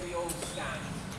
we all stand.